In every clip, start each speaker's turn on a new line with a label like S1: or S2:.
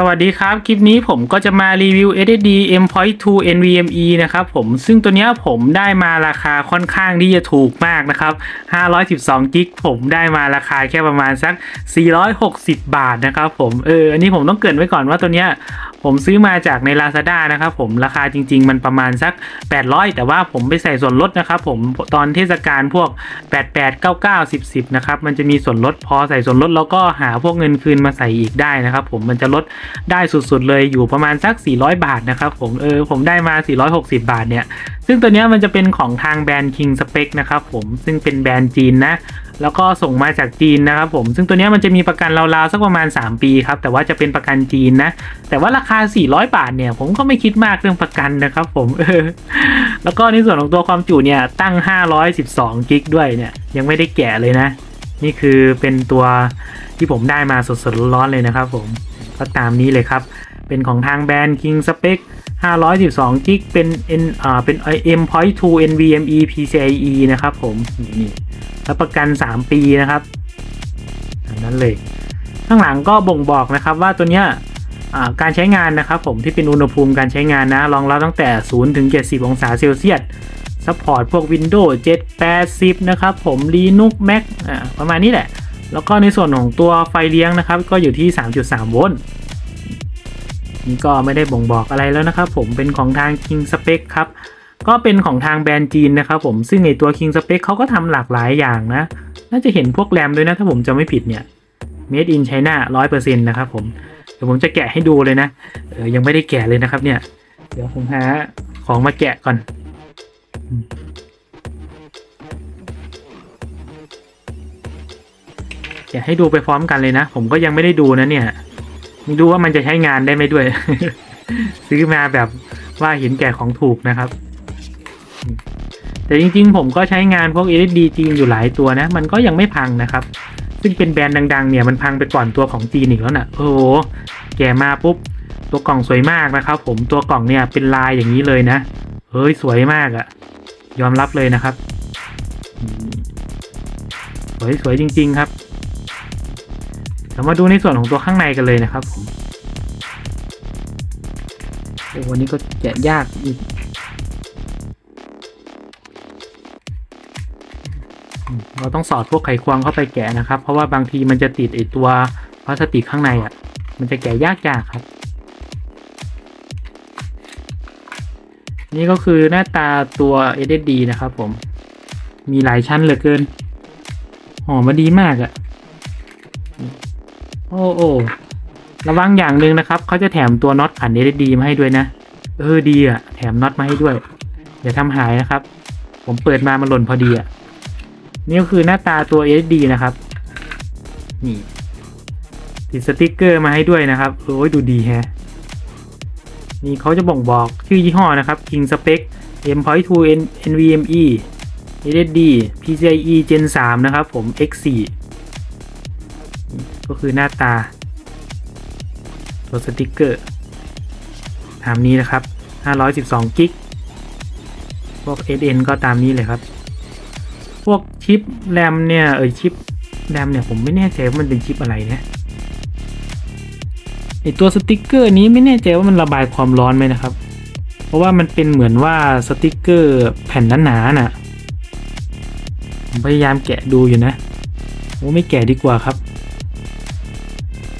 S1: สวัสดีครับ คลิปนี้ผมก็จะมารีวิว SSD M.2 NVMe นะครับผมซึ่งตัวนี้ผมได้มาราคาค่อนข้างที่จะถูกมากนะครับ512กิกผมได้มาราคาแค่ประมาณสัก 460 บาทนะครับผมเอออันนี้ผมต้องเกินไว้ก่อนว่าตัวนี้ผมซื้อมาจากใน Lazada นะครับผมราคาจริง ๆ มันประมาณสัก 800 แต่ว่าผมไปใส่ส่วนลดนะครับผมตอนเทศกาลพวก 88 99 10 10นะครับมันจะมีส่วนลดพอใส่ส่วนลดแล้วก็หาพวกเงินคืนมาใส่อีกได้นะครับผมมันจะลดได้สุดๆเลยอยู่ประมาณสัก 400 บาทนะครับผมเออผมได้มา 460 บาทเนี่ย ซึ่งตัวเนี้ยมันจะเป็นของทางแบรนด์ King Spec นะครับผมซึ่งเป็นแบรนด์จีนนะแล้วก็ส่งมาจากจีนนะครับผม ซึ่งตัวเนี้ยมันจะมีประกันราวๆสักประมาณ 3 ปีครับ แต่ว่าจะเป็นประกันจีนนะ แต่ว่าราคา 400 บาทเนี่ย ผมก็ไม่คิดมากเรื่องประกันนะครับผมเออแล้วก็ในส่วนของตัวความจุเนี่ยตั้ง 512 กิกด้วยเนี่ย ยังไม่ได้แกะเลยนะ นี่คือเป็นตัว ที่ผมได้มาสดๆร้อนๆเลยนะครับผมก็ตามนี้เลยครับ เป็นของทางแบรนด์ King Spec 512กิกเป็น N อ่าเป็น M.2 NVMe PCIe นะครับผมนี่รับประกัน 3 ปีนะครับนนั้นเลย ข้างหลังก็บ่งบอกนะครับว่าตัวเนี้ยการใช้งานนะครับผมที่เป็นอุณหภูมิการใช้งานนะรองรับตั้งแต่ 0 ถึง 70 องศาเซลเซียสsupport พวก Windows 7 8 10 นะครับผม Linux Mac ประมาณนี้แหละ แล้วก็ในส่วนของตัวไฟเลี้ยงนะครับ ก็อยู่ที่ 3.3 โวลต์นี่ก็ไม่ได้บ่งบอกอะไรแล้วนะครับผมเป็นของทาง King Spec ครับ ก็เป็นของทางแบรนด์จีนนะครับผมซึ่งในตัว King Spec เขาก็ทำหลากหลายอย่างนะ น่าจะเห็นพวกแรมด้วยนะ ถ้าผมจะไม่ผิดเนี่ย Made in China 100%นะครับผมเดี๋ยวผมจะแกะให้ดูเลยนะเออยังไม่ได้แกะเลยนะครับเนี่ย เดี๋ยวผมหาของมาแกะก่อน แกะให้ดูไปพร้อมกันเลยนะ ผมก็ยังไม่ได้ดูนะเนี่ย ดูว่ามันจะใช้งานได้ไหมด้วย ซื้อมาแบบว่าเห็นแก่ของถูกนะครับ แต่จริงๆ ผมก็ใช้งานพวก SSD จีนอยู่หลายตัวนะ มันก็ยังไม่พังนะครับ ซึ่งเป็นแบรนด์ดังๆ เนี่ยมันพังไปก่อนตัวของจีนอีกแล้วนะ่ะ โอ้โห แกมาปุ๊บ ตัวกล่องสวยมากนะครับ ผมตัวกล่องเนี่ยเป็นลายอย่างนี้เลยนะ เฮ้ยสวยมากอะยอมรับเลยนะครับสวยสวยจริง ๆ ครับ เรามาดูในส่วนของตัวข้างในกันเลยนะครับผมโอ้วันนี้ก็แกะยากอีกเราต้องสอดพวกไขควงเข้าไปแกะนะครับ เพราะว่าบางทีมันจะติดไอตัวพลาสติกข้างในอะ มันจะแกะยากยากครับ นี่ก็คือหน้าตาตัว SSD นะครับผม มีหลายชั้นเหลือเกินหอมมาดีมากอะ่ะ โอ้โอ้ระวังอย่างหนึ่งนะครับเขาจะแถมตัวน็อตขัน SSD มาให้ด้วยนะ เออดีอะแถมน็อตมาให้ด้วยอย่าทำหายนะครับ ผมเปิดมามันหล่นพอดีอะนี่ก็คือหน้าตาตัว SSD นะครับ นี่ติดสติกเกอร์มาให้ด้วยนะครับโอ้ยดูดีแฮะนี่เขาจะบ่งบอกชื่อยี่ห้อนะครับ King Spec M.2 NVMe SSD PCIe Gen 3 นะครับผม X4 ก็คือหน้าตา ตัวสติกเกอร์ตามนี้นะครับ 512 gigพวก SN ก็ตามนี้เลยครับ พวกชิปแรมเนี่ยเออชิปแรมเนี่ยผมไม่แน่ใจว่ามันเป็นชิปอะไรนะไอตัวสติกเกอร์นี้ไม่แน่ใจว่ามันระบายความร้อนไหมนะครับ เพราะว่ามันเป็นเหมือนว่าสติกเกอร์แผ่นหนาๆน่ะผมพยายามแกะดูอยู่นะโอ้ไม่แกะดีกว่าครับ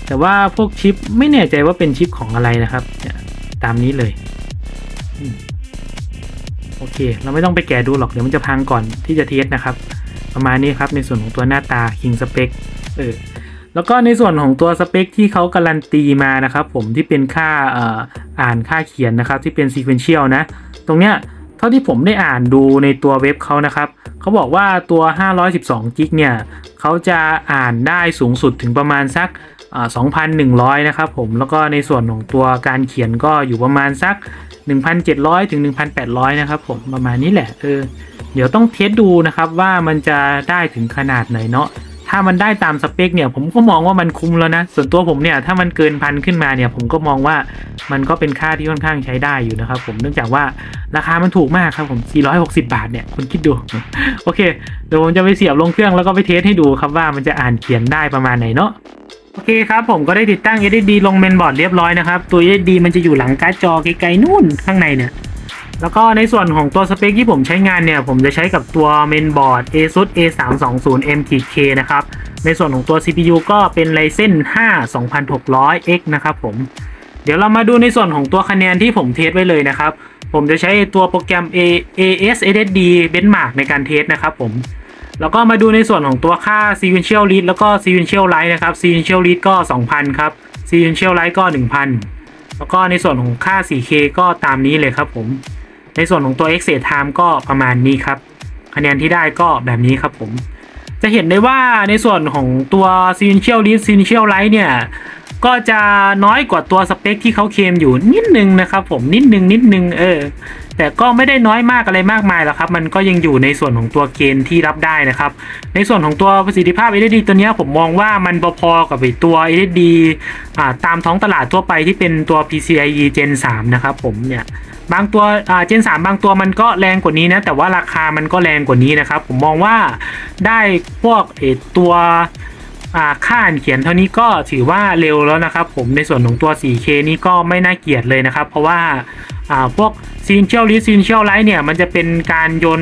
S1: แต่ว่าพวกชิปไม่แน่ใจว่าเป็นชิปของอะไรนะครับตามนี้เลยโอเค เราไม่ต้องไปแกะดูหรอก เดี๋ยวมันจะพังก่อนที่จะเทสนะครับ ประมาณนี้ครับในส่วนของตัวหน้าตา King Spec เออแล้วก็ในส่วนของตัวสเปคที่เขาการันตีมานะครับผมที่เป็นค่าอ่านค่าเขียนนะครับที่เป็น sequential นะ ตรงเนี้ยเท่าที่ผมได้อ่านดูในตัวเว็บเขานะครับเขาบอกว่าตัว 512กิกเนี่ยเขาจะอ่านได้สูงสุดถึงประมาณสัก 2,100 นะครับผมแล้วก็ในส่วนของตัวการเขียนก็อยู่ประมาณสัก 1,700 ถึง 1,800 นะครับผมประมาณนี้แหละเออเดี๋ยวต้องเทสดูนะครับว่ามันจะได้ถึงขนาดไหนเนาะถ้ามันได้ตามสเปคเนี่ยผมก็มองว่ามันคุ้มแล้วนะ ส่วนตัวผมเนี่ยถ้ามันเกินพันขึ้นมาเนี่ยผมก็มองว่ามันก็เป็นค่าที่ค่อนข้างใช้ได้อยู่นะครับผมเนื่องจากว่าราคามันถูกมากครับผม 460 บาทเนี่ยคุณคิดดู โอเค เดี๋ยวผมจะไปเสียบลงเครื่องแล้วก็ไป test ให้ดูครับว่ามันจะอ่านเขียนได้ประมาณไหนเนาะ โอเคครับผมก็ได้ติดตั้ง SSD ลงเมนบอร์ดเรียบร้อยนะครับตัว SSD มันจะอยู่หลังการ์ดจอไกลๆนู่นข้างในเนี่ยแล้วก็ในส่วนของตัวสเปคที่ผมใช้งานเนี่ยผมจะใช้กับตัวเมนบอร์ด ASUS A320M-K นะครับในส่วนของตัว CPU ก็เป็น Ryzen 5 2600X นะครับผมเดี๋ยวเรามาดูในส่วนของตัวคะแนนที่ผม test ไว้เลยนะครับ ผมจะใช้ตัวโปรแกรม A AS SSD Benchmark ในการเทสนะครับผม แล้วก็มาดูในส่วนของตัวค่า sequential read แล้วก็ sequential write นะครับ sequential read ก็ 2,000 ครับ sequential write ก็ 1,000 แล้วก็ในส่วนของค่า 4K ก็ตามนี้เลยครับผม ในส่วนของตัว exit time ก็ประมาณนี้ครับ คะแนนที่ได้ก็แบบนี้ครับผม จะเห็นได้ว่าในส่วนของตัว sequential read sequential write เนี่ย ก็จะน้อยกว่าตัวสเปคที่เขาเคลมอยู่นิดนึงนะครับ ผมนิดนึงนิดนึงเออ แต่ก็ไม่ได้น้อยมากอะไรมากมายหรอกครับ มันก็ยังอยู่ในส่วนของตัวเกณฑ์ที่รับได้นะครับ ในส่วนของตัวประสิทธิภาพ SSD ตัวเนี้ยผมมองว่ามันพอๆกับตัว SSD อ่าตามท้องตลาดทั่วไปที่เป็นตัว PCIe Gen 3 นะครับผมเนี่ยบางตัวอ่า Gen 3บางตัวมันก็แรงกว่านี้นะ แต่ว่าราคามันก็แรงกว่านี้นะครับ ผมมองว่าได้พวกเอตัว ค่าอ่านเขียนเท่านี้ก็ถือว่าเร็วแล้วนะครับ ผมในส่วนของตัว 4K นี้ก็ไม่น่าเกลียดเลยนะครับ เพราะว่าพวก Essential Read Essential Write เนี่ยมันจะเป็นการโยน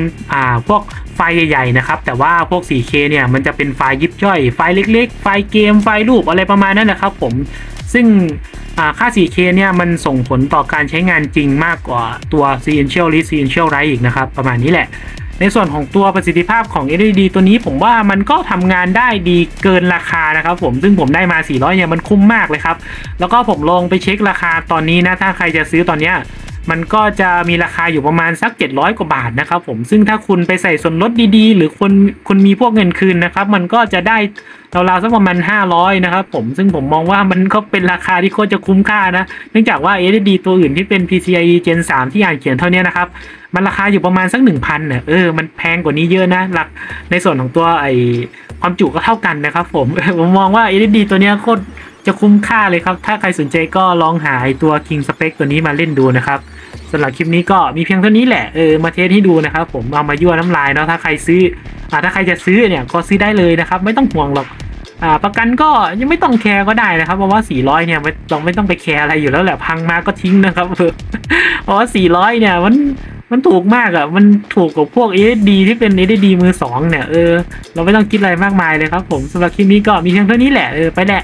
S1: พวกไฟล์ใหญ่ๆนะครับ แต่ว่าพวก 4K เนี่ยมันจะเป็นไฟล์ยิบย่อย ไฟล์เล็ก ๆ ไฟล์เกม ไฟล์รูปอะไรประมาณนั้นนะครับ ผมซึ่งค่า 4K เนี่ยมันส่งผลต่อการใช้งานจริงมากกว่าตัว Essential Read Essential Write อีกนะครับ ประมาณนี้แหละ ในส่วนของตัวประสิทธิภาพของ LED ตัวนี้ผมว่ามันก็ทำงานได้ดีเกินราคานะครับผมซึ่งผมได้มา 400เนี่ยมันคุ้มมากเลยครับ แล้วก็ผมลองไปเช็คราคาตอนนี้นะ ถ้าใครจะซื้อตอนเนี้ย มันก็จะมีราคาอยู่ประมาณสัก 700 กว่าบาทนะครับผมซึ่งถ้าคุณไปใส่ส่วนลดดีๆ หรือคนคุณมีพวกเงินคืนนะครับ มันก็จะได้ราวๆสักประมาณ 500 นะครับผมซึ่งผมมองว่ามันก็เป็นราคาที่โคตรจะคุ้มค่านะ เนื่องจากว่า LED ตัวอื่นที่เป็น PCIe Gen 3 ที่อ่านเขียนเท่านี้นะครับ มันราคาอยู่ประมาณสัก 1,000เนี่ยเออมันแพงกว่านี้เยอะนะหลักในส่วนของตัวไอความจุก็เท่ากันนะครับผมผมมองว่า LED ตัวเนี้ยโคตร จะคุ้มค่าเลยครับ ถ้าใครสนใจก็ลองหาตัว King Spec ตัวนี้มาเล่นดูนะครับสำหรับคลิปนี้ก็มีเพียงเท่านี้แหละเออมาเทสให้ดูนะครับ ผมเอามายั่วน้ำลายเนาะถ้าใครซื้ออ่าถ้าใครจะซื้อเนี่ยก็ซื้อได้เลยนะครับ ไม่ต้องห่วงหรอกอ่าประกันก็ยังไม่ต้องแคร์ก็ได้นะครับ เพราะว่า 400 เนี่ยไม่เราไม่ต้องไปแคร์อะไรอยู่แล้วแหละพังมาก็ทิ้งนะครับเพราะว่า 400 เนี่ยมันมันถูกมากอะ่ะ มันถูกกว่าพวก SSD ที่เป็น SSD มือสองเนี่ย เออ เราไม่ต้องคิดอะไรมากมายเลยครับผมสำหรับคลิปนี้ก็มีเพียงเท่านี้แหละ เออ ไปแหละ